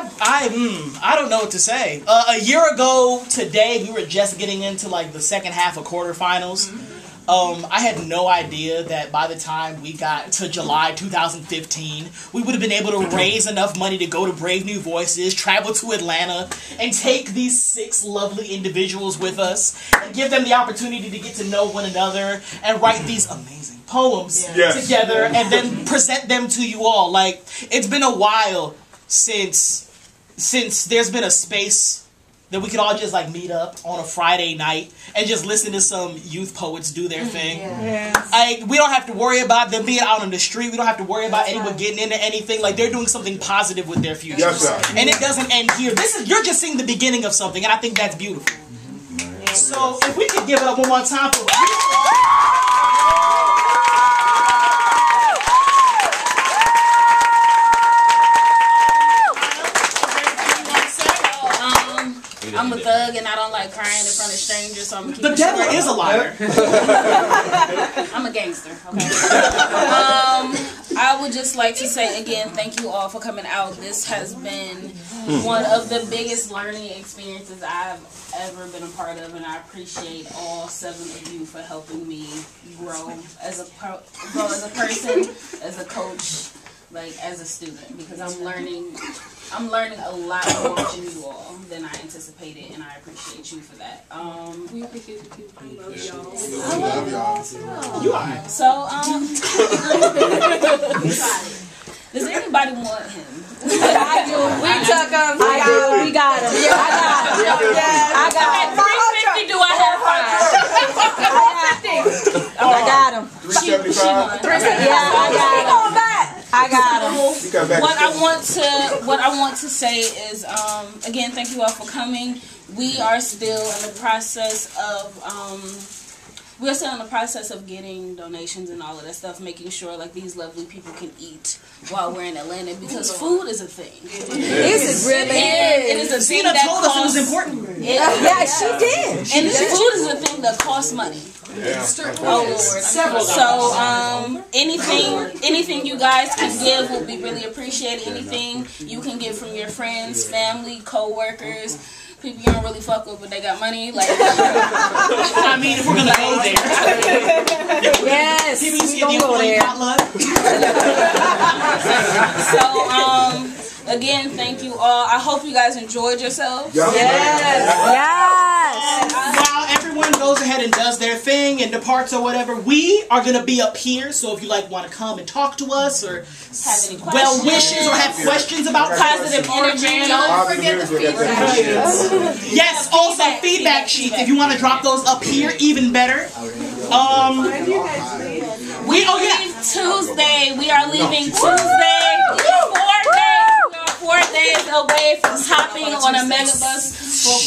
I hmm, I don't know what to say. Uh, a year ago today, we were just getting into like the second half of quarterfinals. Um, I had no idea that by the time we got to July 2015, we would have been able to raise enough money to go to Brave New Voices, travel to Atlanta, and take these six lovely individuals with us and give them the opportunity to get to know one another and write these amazing poems Yes. together and then present them to you all. Like it's been a while since since there's been a space that we could all just like meet up on a Friday night and just listen to some youth poets do their mm-hmm. thing. Like we don't have to worry about them being out on the street. We don't have to worry about anyone getting into anything. Like they're doing something positive with their future. Yes, sir. And it doesn't end here. This is you're just seeing the beginning of something, and I think that's beautiful. So if we could give it up one more time for Um, I'm a thug and I don't like crying in front of strangers, so I'm gonna keep the it devil short. is a liar. I'm a gangster. Okay. um, I would just like to say again, thank you all for coming out. This has been one of the biggest learning experiences I've ever been a part of, and I appreciate all seven of you for helping me grow as a grow as a person, as a coach, like as a student, because I'm learning. I'm learning a lot more from you all than I anticipated, and I appreciate you for that. Um, We appreciate you too. I love y'all. Love y'all. You are. So, um, does anybody want him? I do. We took him. I got him. We got him. Yeah, I got him. Yeah, I got him. Three fifty? Do I have five? I got him. She, she won. 375? Yeah, I got him. You What I want to what I want to say is um, again, thank you all for coming. We are still in the process of um, we're still in the process of getting donations and all of that stuff, making sure like these lovely people can eat while we're in Atlanta because food is a thing. This is really It is a thing Cena that told us it was important. it- Yeah, she did. And food is a thing that costs money. Yeah. Oh Lord. So um anything anything you guys can give will be really appreciated. Anything you can give from your friends, family, co-workers, people you don't really fuck with but they got money. Like I mean, if we're gonna go there, Yes, people we gonna go employee there. so um again, thank you all. I hope you guys enjoyed yourselves. Y'all Yes. While everyone goes ahead and does their thing and departs or whatever, we are gonna be up here. So if you like want to come and talk to us or Have any well wishes or have questions about Positive energy. Don't forget the feedback. Yes, also Feedback, feedback, feedback, sheets. If you want to drop those up here, even better. Um, we oh yeah. Tuesday. We are leaving Tuesday. Four days. We are four days away from hopping on a megabus for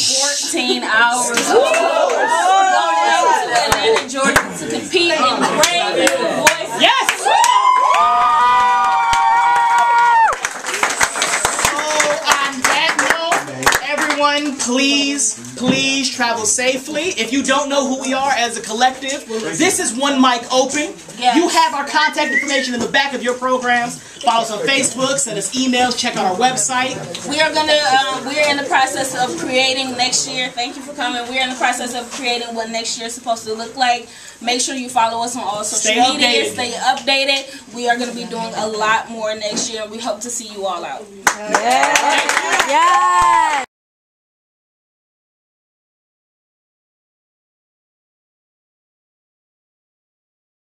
14 hours. We're going out to Atlanta, Georgia to compete in Brave New Voices. Yes. So on that note, everyone, please, please travel safely. If you don't know who we are as a collective, this is One Mic Open. You have our contact information in the back of your programs. Follow us on Facebook, send us emails, check out our website. We are gonna. Um, we're in the process of creating next year. Thank you for coming. We're in the process of creating what next year is supposed to look like. Make sure you follow us on all social Stay media. updated. Stay updated. We are gonna be doing a lot more next year. We hope to see you all out. Yes. Yes.